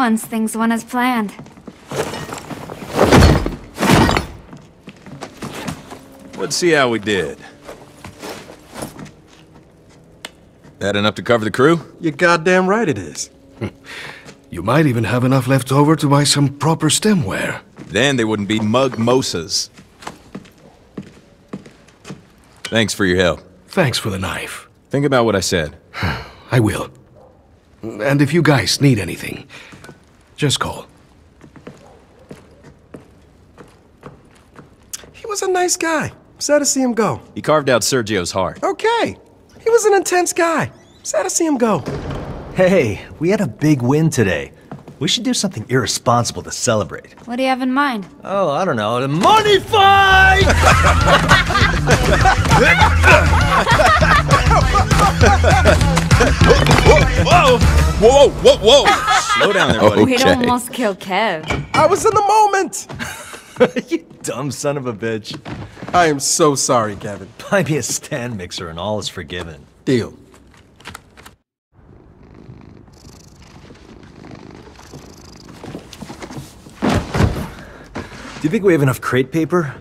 [SPEAKER 6] Once, things went as planned.
[SPEAKER 1] Let's see how we did. That enough to cover the crew?
[SPEAKER 8] You're goddamn right it is.
[SPEAKER 5] You might even have enough left over to buy some proper stemware.
[SPEAKER 1] Then they wouldn't be mugmosas. Thanks for your help.
[SPEAKER 5] Thanks for the knife.
[SPEAKER 1] Think about what I said.
[SPEAKER 5] I will. And if you guys need anything, just call.
[SPEAKER 8] He was a nice guy. Sad to see him go.
[SPEAKER 1] He carved out Sergio's heart.
[SPEAKER 8] Okay. He was an intense guy. Sad to see him go.
[SPEAKER 7] Hey, we had a big win today. We should do something irresponsible to celebrate.
[SPEAKER 6] What do you have in mind?
[SPEAKER 7] Oh, I don't know. The money fight!
[SPEAKER 1] whoa, whoa, whoa, whoa, whoa! Slow down there, buddy.
[SPEAKER 6] We'd almost kill Kev.
[SPEAKER 8] I was in the moment!
[SPEAKER 7] you dumb son of a bitch.
[SPEAKER 8] I am so sorry, Kevin.
[SPEAKER 7] Buy me a stand mixer and all is forgiven.
[SPEAKER 8] Deal.
[SPEAKER 7] Do you think we have enough crate paper?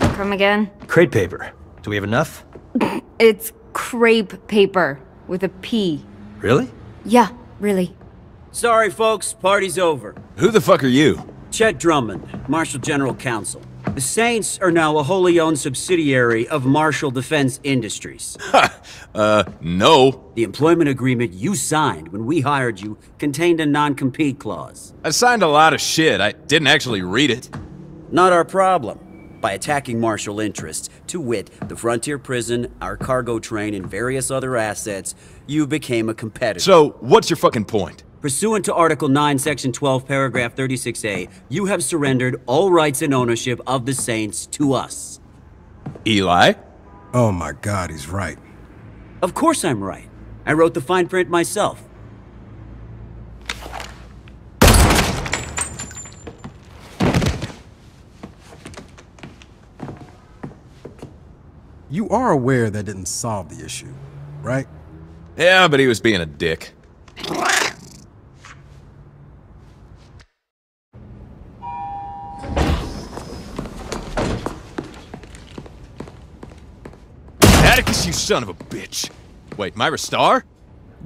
[SPEAKER 6] Come again?
[SPEAKER 7] Crate paper. Do we have enough?
[SPEAKER 6] It's crepe paper with a P.
[SPEAKER 7] Really?
[SPEAKER 6] Yeah, really.
[SPEAKER 15] Sorry, folks, party's over.
[SPEAKER 1] Who the fuck are you?
[SPEAKER 15] Chet Drummond, Marshall General Counsel. The Saints are now a wholly owned subsidiary of Marshall Defense Industries.
[SPEAKER 1] uh, no.
[SPEAKER 15] The employment agreement you signed when we hired you contained a non-compete clause.
[SPEAKER 1] I signed a lot of shit. I didn't actually read it.
[SPEAKER 15] Not our problem. By attacking Marshall interests, to wit, the Frontier Prison, our cargo train, and various other assets, you became a competitor.
[SPEAKER 1] So, what's your fucking point?
[SPEAKER 15] Pursuant to Article 9, Section 12, Paragraph 36A, you have surrendered all rights and ownership of the Saints to us.
[SPEAKER 1] Eli?
[SPEAKER 8] Oh my god, he's right.
[SPEAKER 15] Of course I'm right. I wrote the fine print myself.
[SPEAKER 8] You are aware that didn't solve the issue, right?
[SPEAKER 1] Yeah, but he was being a dick. Atticus, you son of a bitch! Wait, Myra Star?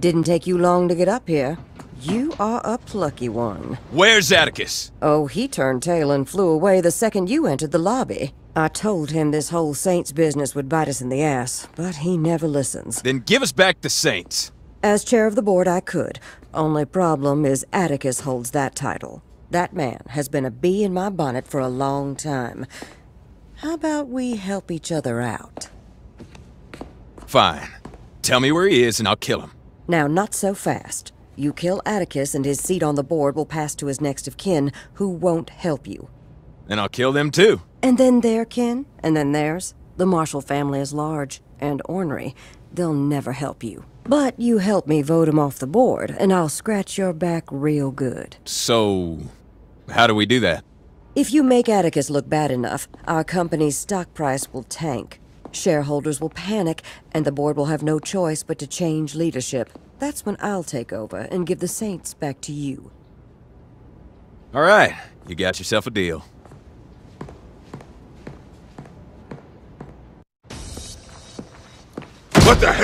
[SPEAKER 14] Didn't take you long to get up here. You are a plucky one.
[SPEAKER 1] Where's Atticus?
[SPEAKER 14] Oh, he turned tail and flew away the second you entered the lobby. I told him this whole Saints business would bite us in the ass, but he never listens.
[SPEAKER 1] Then give us back the Saints.
[SPEAKER 14] As chair of the board, I could. Only problem is Atticus holds that title. That man has been a bee in my bonnet for a long time. How about we help each other out?
[SPEAKER 1] Fine. Tell me where he is and I'll kill him.
[SPEAKER 14] Now, not so fast. You kill Atticus and his seat on the board will pass to his next of kin, who won't help you.
[SPEAKER 1] And I'll kill them too.
[SPEAKER 14] And then their kin, and then theirs. The Marshall family is large and ornery. They'll never help you. But you help me vote him off the board, and I'll scratch your back real good.
[SPEAKER 1] So, how do we do that?
[SPEAKER 14] If you make Atticus look bad enough, our company's stock price will tank. Shareholders will panic, and the board will have no choice but to change leadership. That's when I'll take over and give the Saints back to you.
[SPEAKER 1] All right, you got yourself a deal.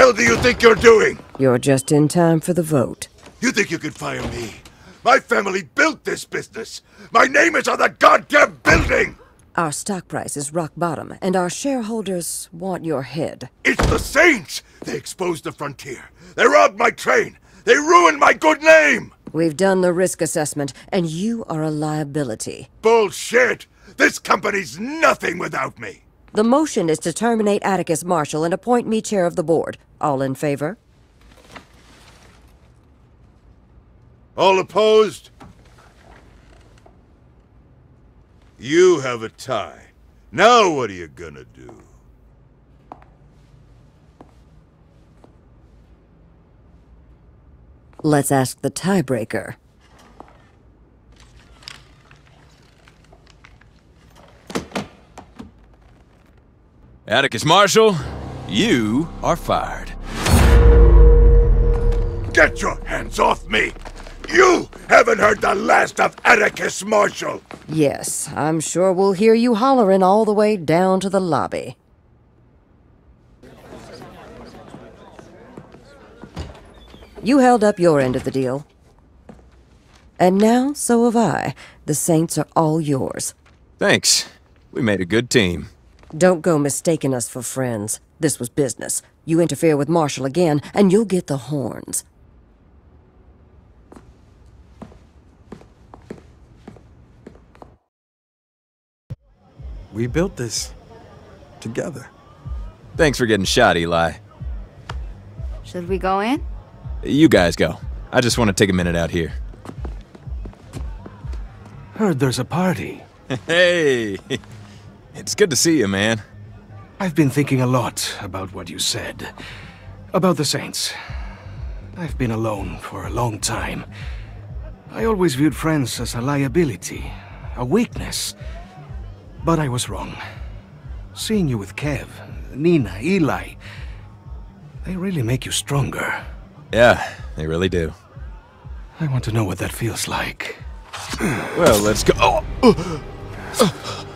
[SPEAKER 3] Hell do you think you're doing?
[SPEAKER 14] You're just in time for the vote.
[SPEAKER 3] You think you can fire me? My family built this business. My name is on the goddamn building!
[SPEAKER 14] Our stock price is rock bottom, and our shareholders want your head.
[SPEAKER 3] It's the Saints! They exposed the frontier. They robbed my train. They ruined my good name!
[SPEAKER 14] We've done the risk assessment, and you are a liability.
[SPEAKER 3] Bullshit! This company's nothing without me!
[SPEAKER 14] The motion is to terminate Atticus Marshall and appoint me chair of the board. All in favor?
[SPEAKER 3] All opposed? You have a tie. Now what are you gonna do?
[SPEAKER 14] Let's ask the tiebreaker.
[SPEAKER 1] Atticus Marshall, you are fired.
[SPEAKER 3] Get your hands off me! You haven't heard the last of Atticus Marshall!
[SPEAKER 14] Yes, I'm sure we'll hear you hollering all the way down to the lobby. You held up your end of the deal. And now, so have I. The Saints are all yours.
[SPEAKER 1] Thanks. We made a good team.
[SPEAKER 14] Don't go mistaking us for friends. This was business. You interfere with Marshall again, and you'll get the horns.
[SPEAKER 8] We built this. Together.
[SPEAKER 1] Thanks for getting shot, Eli.
[SPEAKER 6] Should we go in?
[SPEAKER 1] You guys go. I just want to take a minute out here.
[SPEAKER 5] Heard there's a party.
[SPEAKER 1] Hey, it's good to see you, man.
[SPEAKER 5] I've been thinking a lot about what you said. About the Saints. I've been alone for a long time. I always viewed friends as a liability, a weakness. But I was wrong. Seeing you with Kev, Neenah, Eli, they really make you stronger.
[SPEAKER 1] Yeah, they really do.
[SPEAKER 5] I want to know what that feels like.
[SPEAKER 1] Well, let's go. Oh.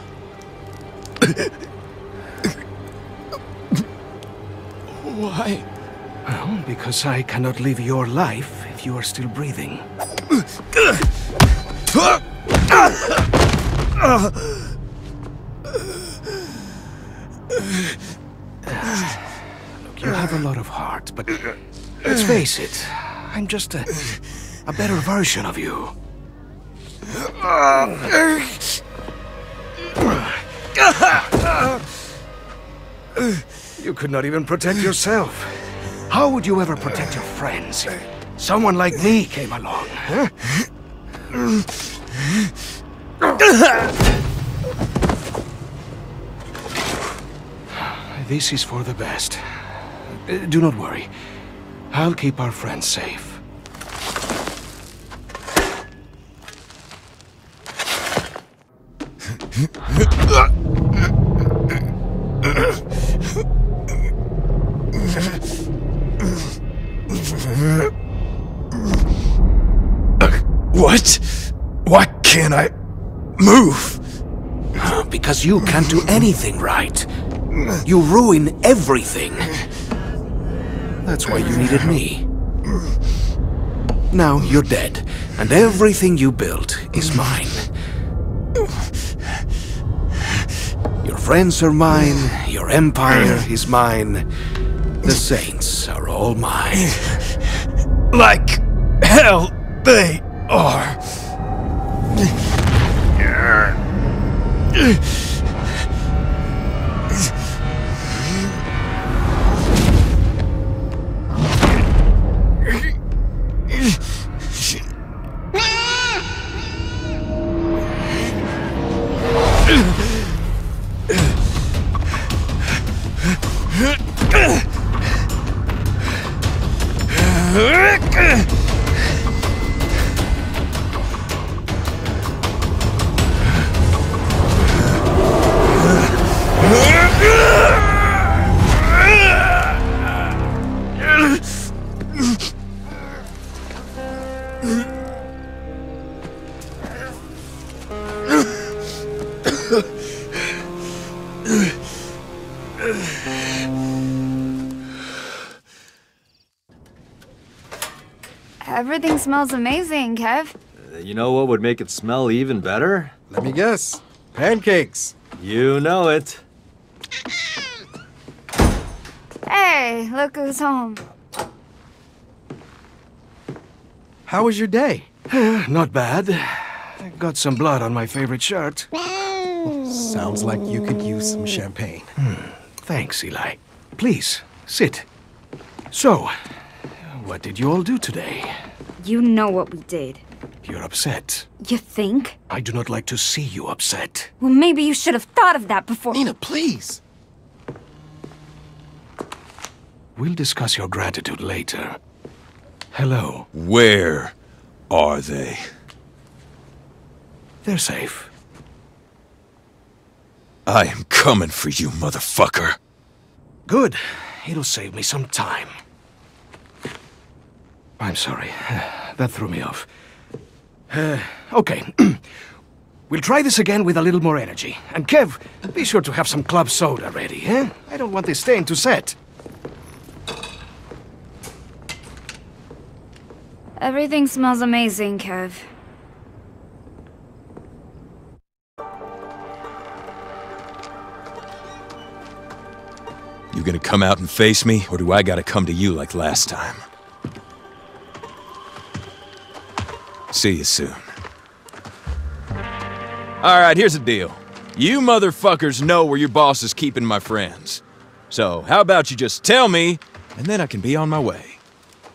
[SPEAKER 1] Why?
[SPEAKER 5] Well, because I cannot live your life if you are still breathing. Look, you have a lot of heart, but let's face it, I'm just a, a better version of you. Ah. You could not even protect yourself. How would you ever protect your friends someone like me came along, huh? This is for the best. Do not worry. I'll keep our friends safe.
[SPEAKER 17] What? Why can't I move?
[SPEAKER 5] Because you can't do anything right. You ruin everything. That's why you needed me. Now you're dead, and everything you built is mine. Friends are mine, your empire is mine. The Saints are all mine.
[SPEAKER 17] Like hell they are.
[SPEAKER 18] Smells amazing, Kev.
[SPEAKER 7] You know what would make it smell even better?
[SPEAKER 8] Let me guess. Pancakes.
[SPEAKER 7] You know it.
[SPEAKER 18] Hey, look who's home.
[SPEAKER 8] How was your day?
[SPEAKER 5] Not bad. I got some blood on my favorite shirt.
[SPEAKER 8] Sounds like you could use some champagne. Hmm.
[SPEAKER 5] Thanks, Eli. Please, sit. So, what did you all do today?
[SPEAKER 18] You know what we did.
[SPEAKER 5] You're upset.
[SPEAKER 18] You think?
[SPEAKER 5] I do not like to see you upset.
[SPEAKER 18] Well, maybe you should have thought of that before.
[SPEAKER 8] Neenah, please.
[SPEAKER 5] We'll discuss your gratitude later. Hello.
[SPEAKER 1] Where are they?
[SPEAKER 5] They're safe.
[SPEAKER 1] I am coming for you, motherfucker.
[SPEAKER 5] Good. It'll save me some time. I'm sorry. That threw me off. Uh, okay. we'll try this again with a little more energy. And Kev, be sure to have some club soda ready, eh? I don't want this stain to set.
[SPEAKER 18] Everything smells amazing, Kev.
[SPEAKER 1] You gonna come out and face me, or do I gotta come to you like last time? See you soon. Alright, here's the deal. You motherfuckers know where your boss is keeping my friends. So, how about you just tell me, and then I can be on my way.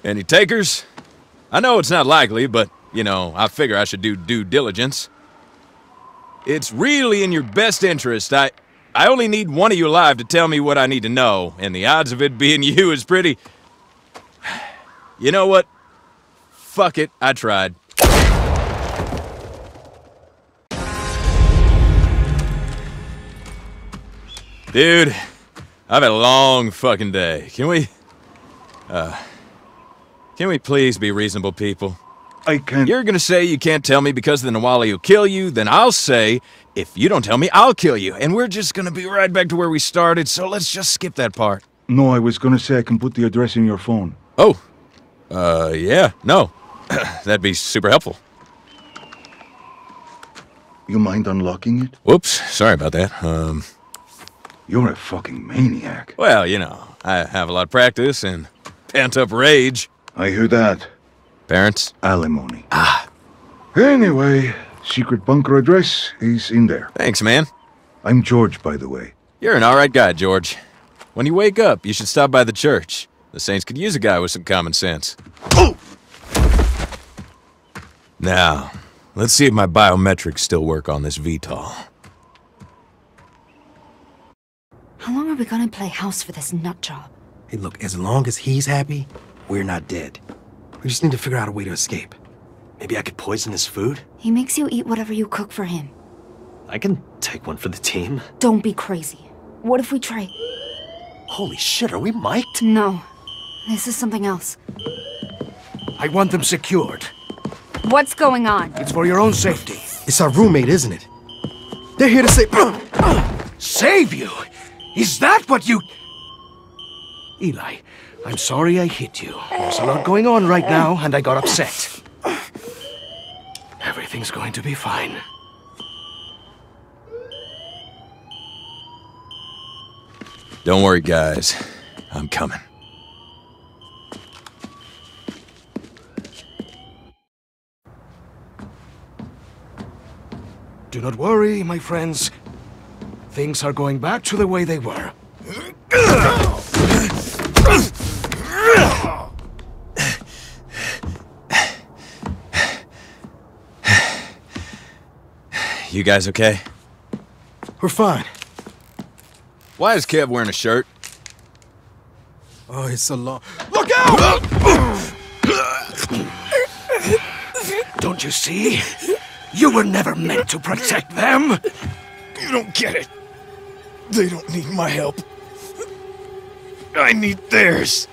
[SPEAKER 1] Any takers? I know it's not likely, but, you know, I figure I should do due diligence. It's really in your best interest. I I only need one of you alive to tell me what I need to know, and the odds of it being you is pretty... You know what? Fuck it, I tried. Dude, I've had a long fucking day. Can we... Uh... Can we please be reasonable people?
[SPEAKER 19] I can't...
[SPEAKER 1] You're gonna say you can't tell me because the Nahualli will kill you, then I'll say, if you don't tell me, I'll kill you. And we're just gonna be right back to where we started, so let's just skip that part.
[SPEAKER 3] No, I was gonna say I can put the address in your phone.
[SPEAKER 1] Oh. Uh, yeah, no. That'd be super helpful.
[SPEAKER 3] You mind unlocking it?
[SPEAKER 1] Whoops, sorry about that. Um...
[SPEAKER 3] You're a fucking maniac.
[SPEAKER 1] Well, you know, I have a lot of practice and pent-up rage.
[SPEAKER 3] I hear that.
[SPEAKER 1] Parents?
[SPEAKER 3] Alimony.
[SPEAKER 1] Ah.
[SPEAKER 3] Anyway, secret bunker address is in there.
[SPEAKER 1] Thanks, man.
[SPEAKER 3] I'm George, by the way.
[SPEAKER 1] You're an alright guy, George. When you wake up, you should stop by the church. The Saints could use a guy with some common sense. Oh! Now, let's see if my biometrics still work on this VTOL.
[SPEAKER 6] How long are we gonna play house for this nut job?
[SPEAKER 8] Hey, look, as long as he's happy, we're not dead. We just need to figure out a way to escape.
[SPEAKER 7] Maybe I could poison his food?
[SPEAKER 6] He makes you eat whatever you cook for him.
[SPEAKER 7] I can take one for the team.
[SPEAKER 6] Don't be crazy. What if we try?
[SPEAKER 7] Holy shit, are we mic'd?
[SPEAKER 6] No. This is something else.
[SPEAKER 5] I want them secured.
[SPEAKER 6] What's going on?
[SPEAKER 5] It's for your own safety.
[SPEAKER 8] It's our roommate, isn't it? They're here to say.
[SPEAKER 5] Save you? Is that what you... Eli, I'm sorry I hit you. There's a lot going on right now, and I got upset. Everything's going to be fine.
[SPEAKER 1] Don't worry, guys. I'm coming.
[SPEAKER 5] Do not worry, my friends. Things are going back to the way they were.
[SPEAKER 1] You guys okay?
[SPEAKER 8] We're fine.
[SPEAKER 1] Why is Kev wearing a shirt?
[SPEAKER 8] Oh, it's a long. Look out!
[SPEAKER 5] Don't you see? You were never meant to protect them!
[SPEAKER 20] You don't get it. They don't need my help. I need theirs.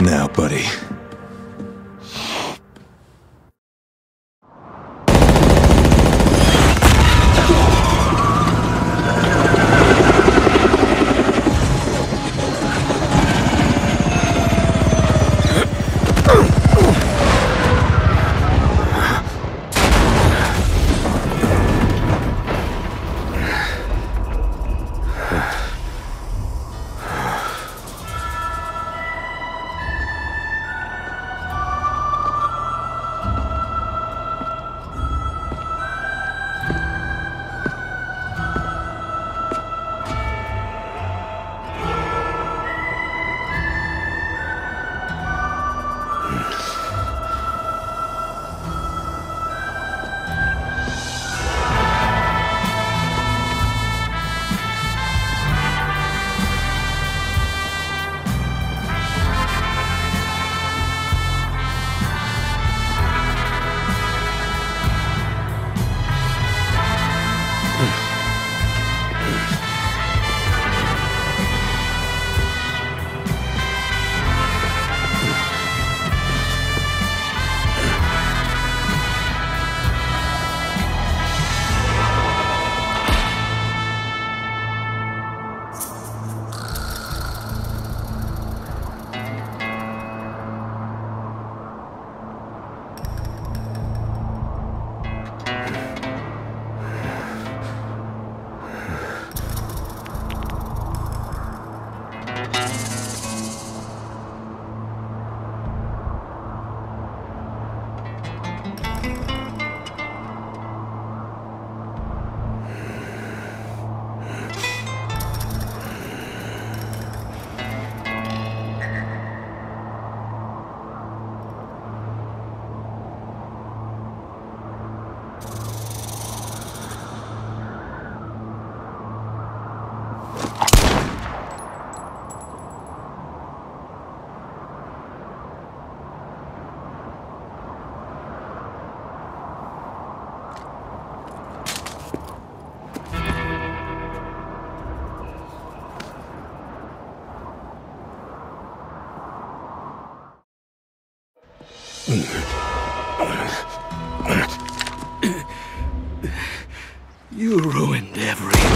[SPEAKER 1] Now, buddy.
[SPEAKER 5] You ruined everything.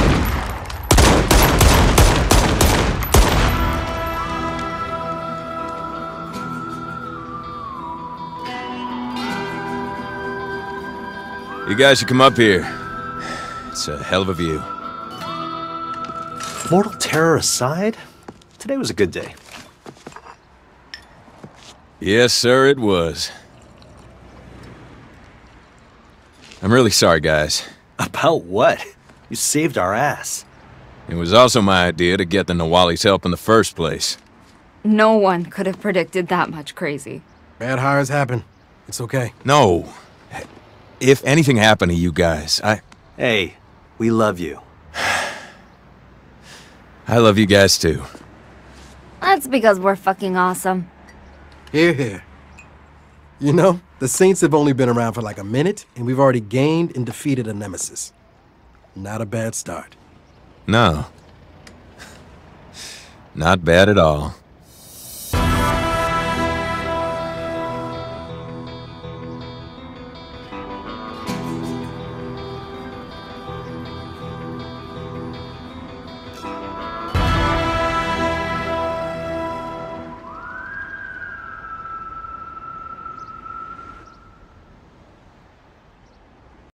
[SPEAKER 1] You guys should come up here. It's a hell of a view.
[SPEAKER 7] Mortal terror aside, today was a good day.
[SPEAKER 1] Yes, sir, it was. I'm really sorry, guys.
[SPEAKER 7] About what? You saved our ass.
[SPEAKER 1] It was also my idea to get the Nahualli's help in the first place.
[SPEAKER 6] No one could have predicted that much crazy.
[SPEAKER 8] Bad hires happen. It's okay.
[SPEAKER 1] No. If anything happened to you guys, I...
[SPEAKER 7] Hey, we love you.
[SPEAKER 1] I love you guys too.
[SPEAKER 6] That's because we're fucking awesome.
[SPEAKER 8] Here, here. You know, the Saints have only been around for like a minute, and we've already gained and defeated a nemesis. Not a bad start.
[SPEAKER 1] No. Not bad at all.